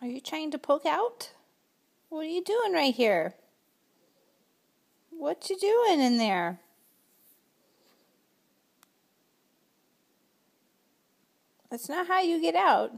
Are you trying to poke out? What are you doing right here? What you doing in there? That's not how you get out.